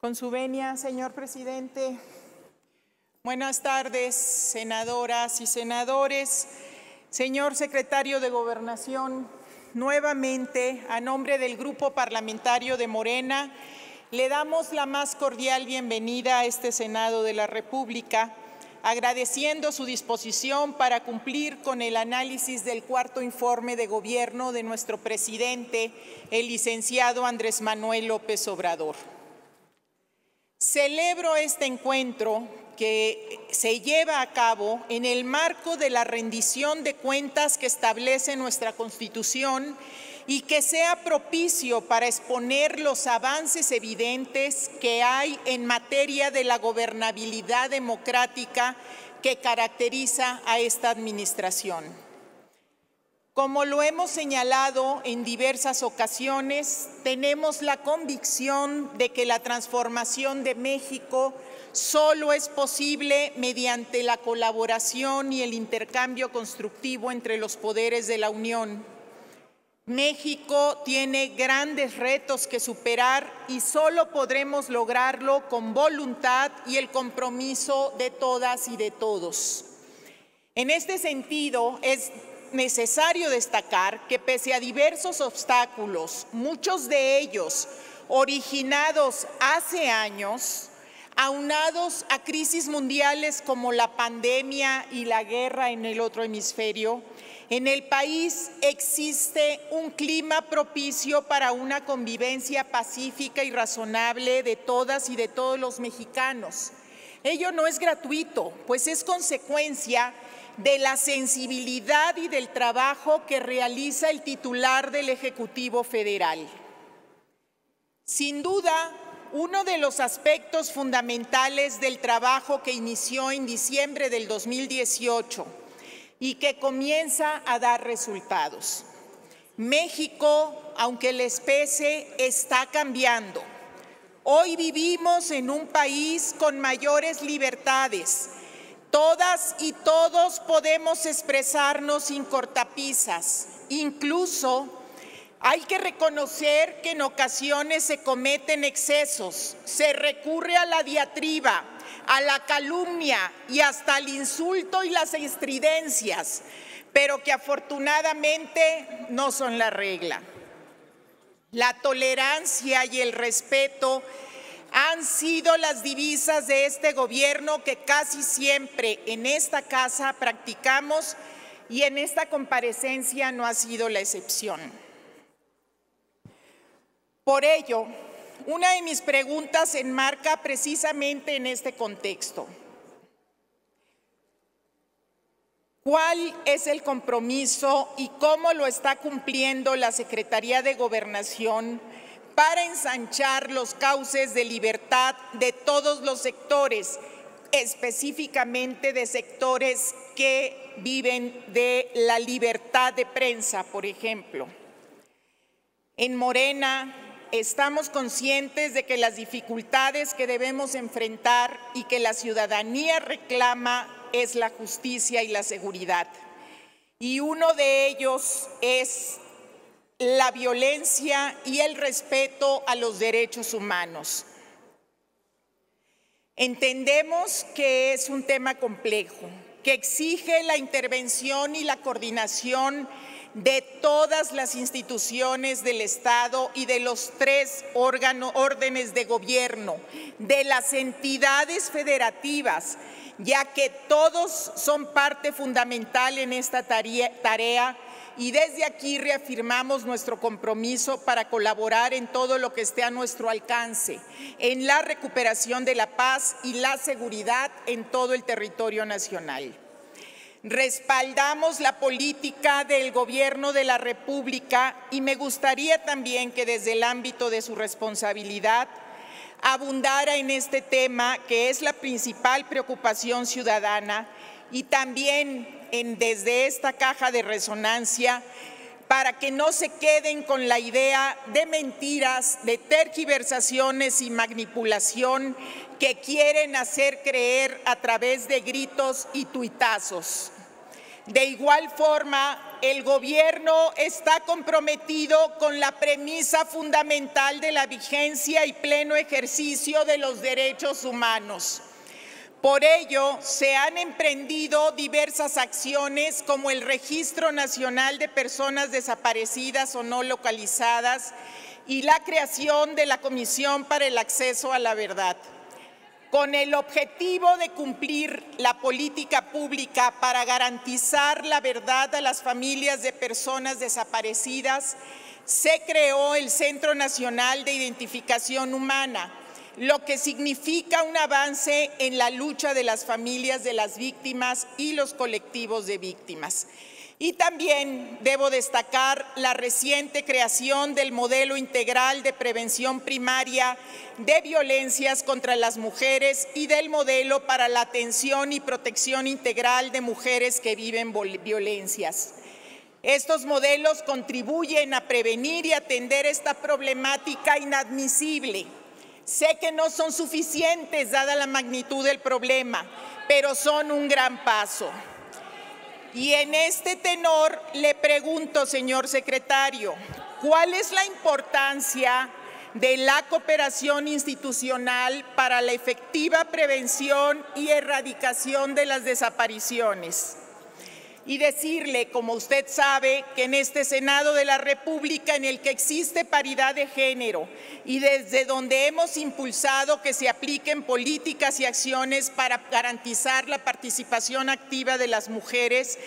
Con su venia, señor presidente. Buenas tardes, senadoras y senadores. Señor secretario de Gobernación, nuevamente, a nombre del Grupo Parlamentario de Morena, le damos la más cordial bienvenida a este Senado de la República, agradeciendo su disposición para cumplir con el análisis del cuarto informe de gobierno de nuestro presidente, el licenciado Andrés Manuel López Obrador. Celebro este encuentro que se lleva a cabo en el marco de la rendición de cuentas que establece nuestra Constitución y que sea propicio para exponer los avances evidentes que hay en materia de la gobernabilidad democrática que caracteriza a esta administración. Como lo hemos señalado en diversas ocasiones, tenemos la convicción de que la transformación de México solo es posible mediante la colaboración y el intercambio constructivo entre los poderes de la Unión. México tiene grandes retos que superar y solo podremos lograrlo con voluntad y el compromiso de todas y de todos. En este sentido, es necesario destacar que pese a diversos obstáculos, muchos de ellos originados hace años, aunados a crisis mundiales como la pandemia y la guerra en el otro hemisferio, en el país existe un clima propicio para una convivencia pacífica y razonable de todas y de todos los mexicanos. Ello no es gratuito, pues es consecuencia de la sensibilidad y del trabajo que realiza el titular del Ejecutivo Federal. Sin duda, uno de los aspectos fundamentales del trabajo que inició en diciembre del 2018 y que comienza a dar resultados. México, aunque les pese, está cambiando. Hoy vivimos en un país con mayores libertades. Todas y todos podemos expresarnos sin cortapisas. Incluso hay que reconocer que en ocasiones se cometen excesos, se recurre a la diatriba, a la calumnia y hasta al insulto y las estridencias, pero que afortunadamente no son la regla. La tolerancia y el respeto han sido las divisas de este gobierno que casi siempre en esta casa practicamos y en esta comparecencia no ha sido la excepción. Por ello, una de mis preguntas se enmarca precisamente en este contexto. ¿Cuál es el compromiso y cómo lo está cumpliendo la Secretaría de Gobernación para ensanchar los cauces de libertad de todos los sectores, específicamente de sectores que viven de la libertad de prensa, por ejemplo? En Morena, estamos conscientes de que las dificultades que debemos enfrentar y que la ciudadanía reclama es la justicia y la seguridad. Y uno de ellos es la violencia y el respeto a los derechos humanos. Entendemos que es un tema complejo, que exige la intervención y la coordinación de todas las instituciones del Estado y de los tres órdenes de gobierno, de las entidades federativas, ya que todos son parte fundamental en esta tarea y desde aquí reafirmamos nuestro compromiso para colaborar en todo lo que esté a nuestro alcance, en la recuperación de la paz y la seguridad en todo el territorio nacional. Respaldamos la política del Gobierno de la República y me gustaría también que desde el ámbito de su responsabilidad abundara en este tema que es la principal preocupación ciudadana y también en, desde esta caja de resonancia para que no se queden con la idea de mentiras, de tergiversaciones y manipulación que quieren hacer creer a través de gritos y tuitazos. De igual forma, el gobierno está comprometido con la premisa fundamental de la vigencia y pleno ejercicio de los derechos humanos. Por ello, se han emprendido diversas acciones como el Registro Nacional de Personas Desaparecidas o No Localizadas y la creación de la Comisión para el Acceso a la Verdad. Con el objetivo de cumplir la política pública para garantizar la verdad a las familias de personas desaparecidas, se creó el Centro Nacional de Identificación Humana, lo que significa un avance en la lucha de las familias de las víctimas y los colectivos de víctimas. Y también debo destacar la reciente creación del modelo integral de prevención primaria de violencias contra las mujeres y del modelo para la atención y protección integral de mujeres que viven violencias. Estos modelos contribuyen a prevenir y atender esta problemática inadmisible Sé que no son suficientes dada la magnitud del problema, pero son un gran paso. Y en este tenor le pregunto, señor secretario, ¿cuál es la importancia de la cooperación institucional para la efectiva prevención y erradicación de las desapariciones? Y decirle, como usted sabe, que en este Senado de la República, en el que existe paridad de género y desde donde hemos impulsado que se apliquen políticas y acciones para garantizar la participación activa de las mujeres,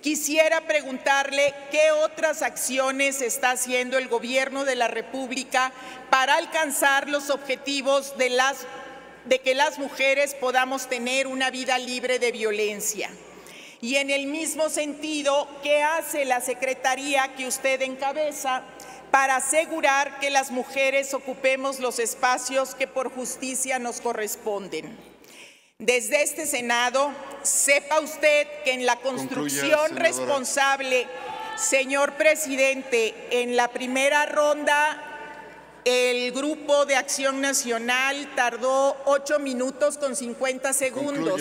Quisiera preguntarle qué otras acciones está haciendo el Gobierno de la República para alcanzar los objetivos de, que las mujeres podamos tener una vida libre de violencia. Y en el mismo sentido, ¿qué hace la Secretaría que usted encabeza para asegurar que las mujeres ocupemos los espacios que por justicia nos corresponden? Desde este Senado, sepa usted que en la construcción responsable, señor presidente, en la primera ronda el Grupo de Acción Nacional tardó 8 minutos con 50 segundos.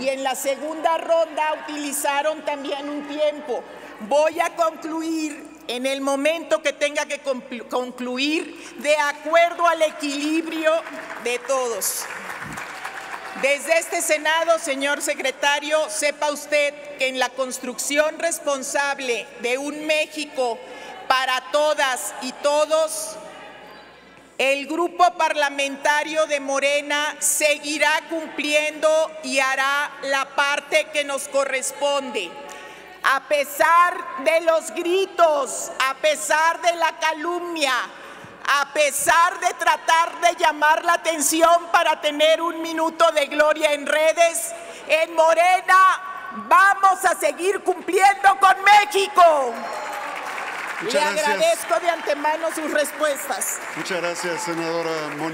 y en la segunda ronda utilizaron también un tiempo. Voy a concluir en el momento que tenga que concluir de acuerdo al equilibrio de todos. Desde este Senado, señor secretario, sepa usted que en la construcción responsable de un México para todas y todos, el grupo parlamentario de Morena seguirá cumpliendo y hará la parte que nos corresponde. A pesar de los gritos, a pesar de la calumnia, a pesar de tratar de llamar la atención para tener un minuto de gloria en redes, en Morena vamos a seguir cumpliendo con México. Le agradezco de antemano sus respuestas. Muchas gracias, senadora